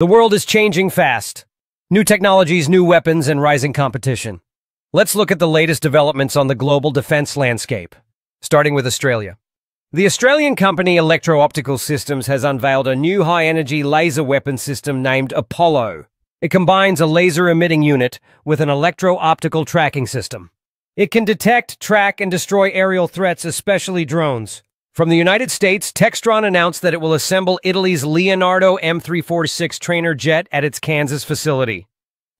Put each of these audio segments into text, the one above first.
The world is changing fast. New technologies, new weapons, and rising competition. Let's look at the latest developments on the global defense landscape, starting with Australia. The Australian company Electro Optical Systems has unveiled a new high-energy laser weapon system named Apollo. It combines a laser-emitting unit with an electro-optical tracking system. It can detect, track, and destroy aerial threats, especially drones. From the United States, Textron announced that it will assemble Italy's Leonardo M346 trainer jet at its Kansas facility.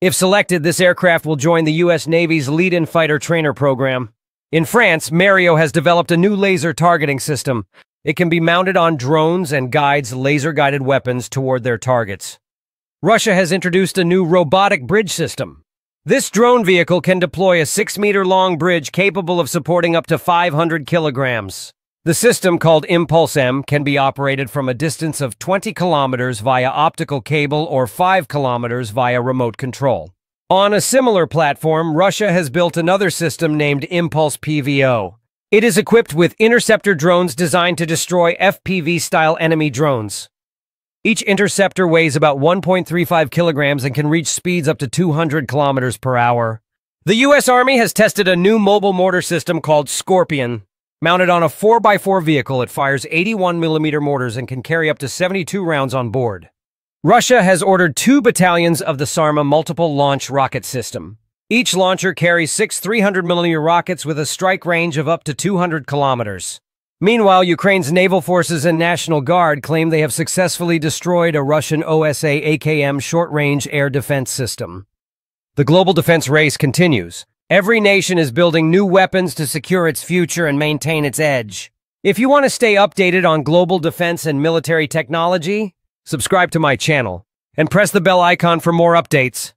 If selected, this aircraft will join the U.S. Navy's Lead-In Fighter Trainer program. In France, Mario has developed a new laser targeting system. It can be mounted on drones and guides laser-guided weapons toward their targets. Russia has introduced a new robotic bridge system. This drone vehicle can deploy a 6-meter-long bridge capable of supporting up to 500 kilograms. The system, called Impulse M, can be operated from a distance of 20 kilometers via optical cable or 5 kilometers via remote control. On a similar platform, Russia has built another system named Impulse PVO. It is equipped with interceptor drones designed to destroy FPV-style enemy drones. Each interceptor weighs about 1.35 kilograms and can reach speeds up to 200 kilometers per hour. The U.S. Army has tested a new mobile mortar system called Scorpion. Mounted on a 4x4 vehicle, it fires 81mm mortars and can carry up to 72 rounds on board. Russia has ordered two battalions of the Sarma multiple launch rocket system. Each launcher carries six 300mm rockets with a strike range of up to 200 kilometers. Meanwhile, Ukraine's naval forces and National Guard claim they have successfully destroyed a Russian OSA AKM short-range air defense system. The global defense race continues, Every nation is building new weapons to secure its future and maintain its edge. If you want to stay updated on global defense and military technology, subscribe to my channel and press the bell icon for more updates.